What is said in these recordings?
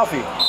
Alfie.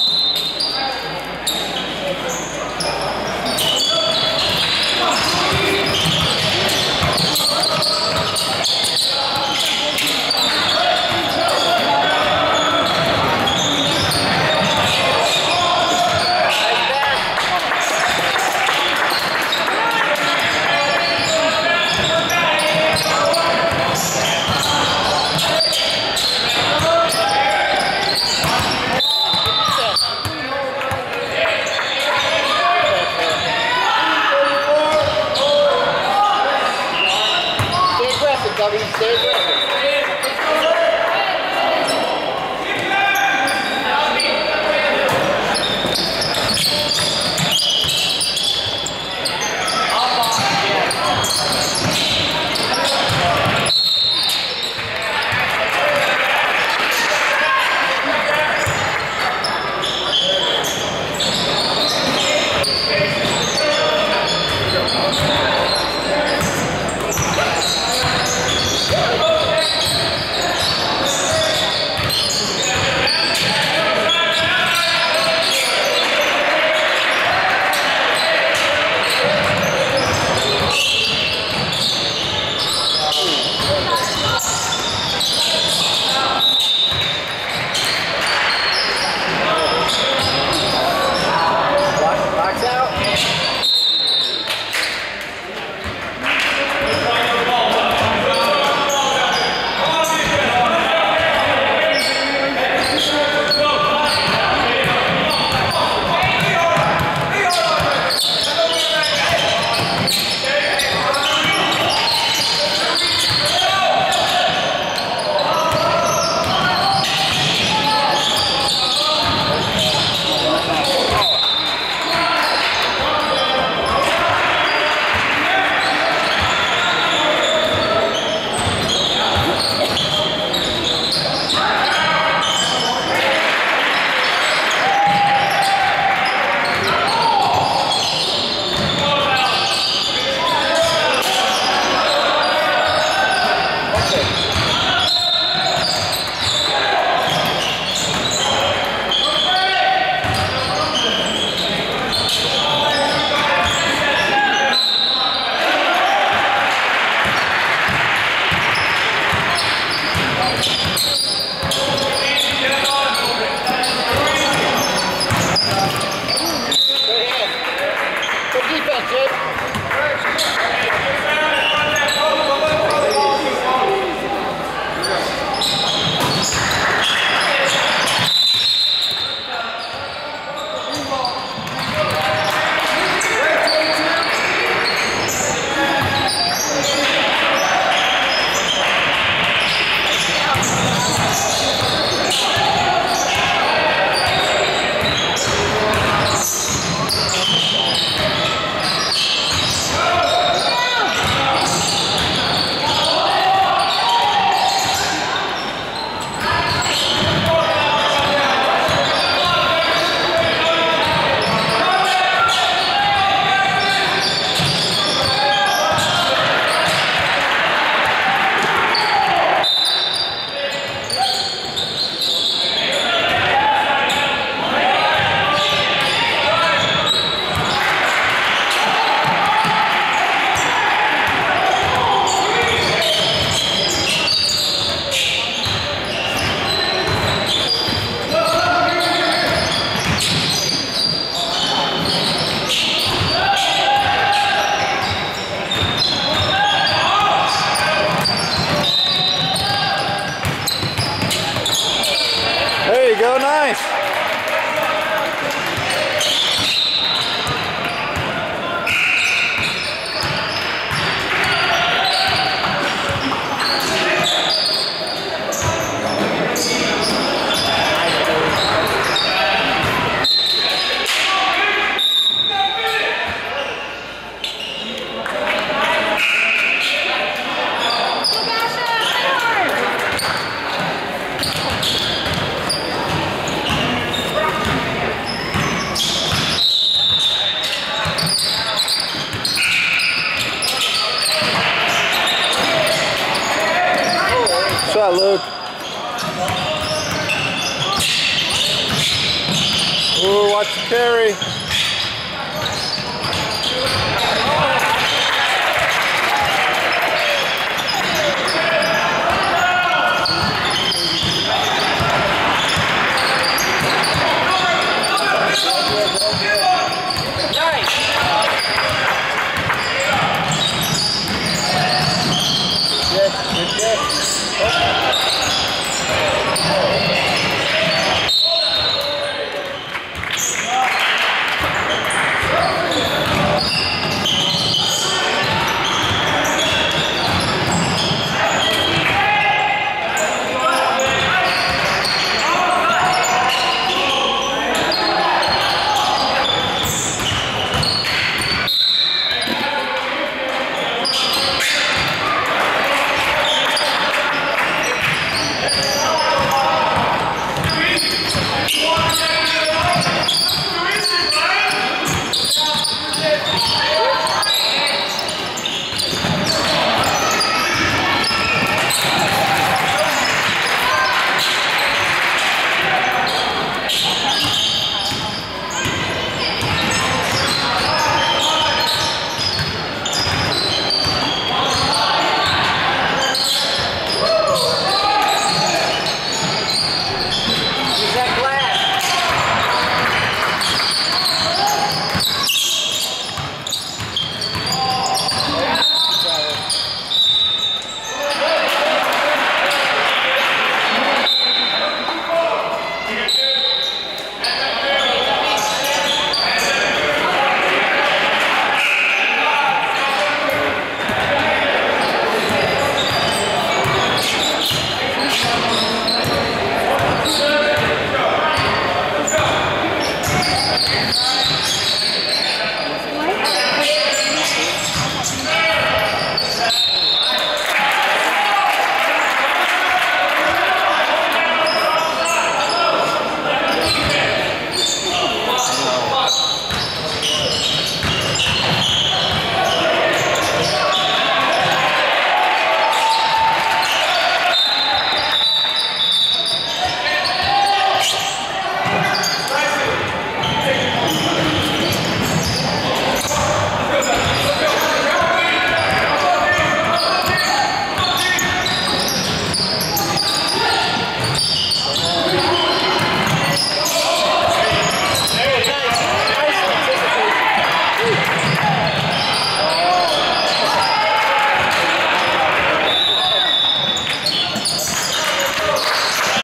estava em certo. Box, shot, Luke. Ooh, watch the carry.